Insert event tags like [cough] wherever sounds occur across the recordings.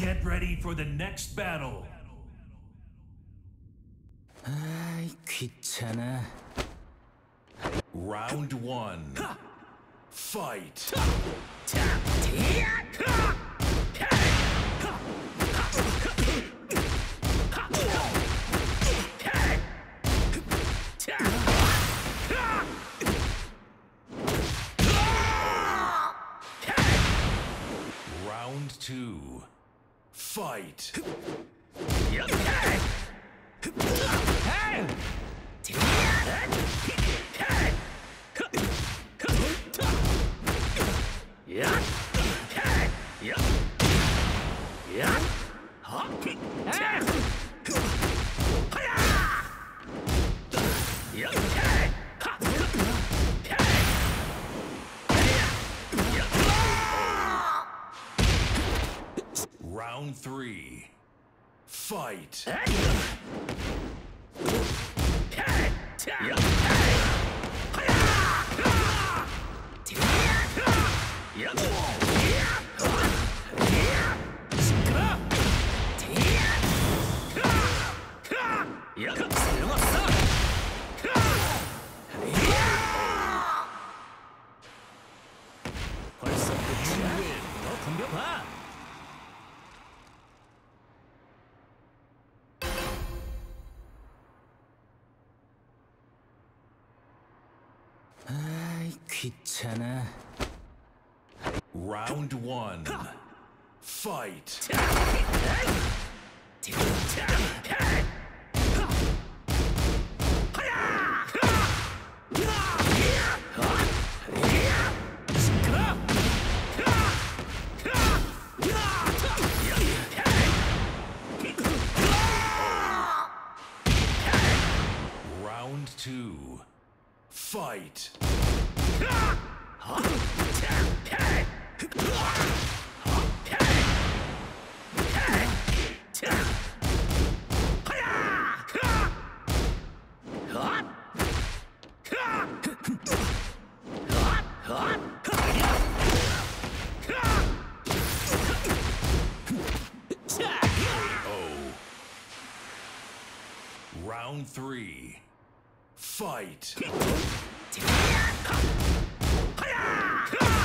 Get ready for the next battle. 아이 귀찮아. Round one. Fight. Fight. Round three. Fight. 귀찮아. Round one. Fight. Three. Fight. [laughs]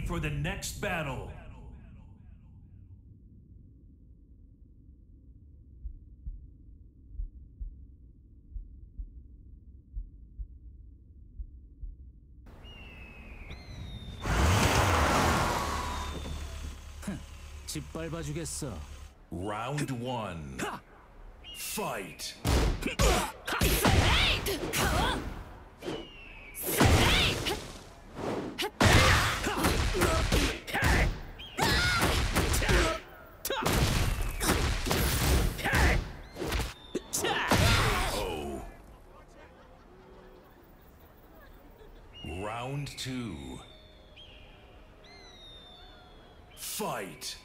ready for the next battle. 짓밟아 주겠어. Round one. Fight. Round two. Fight.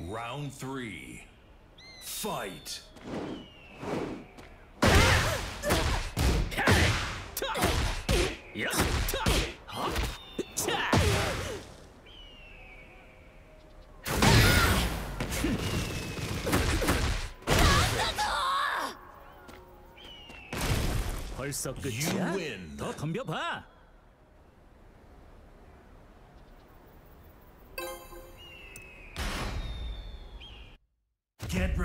Round three. Fight. 야! 하! 차! 벌써 끝이야? You win. 더 덤벼봐.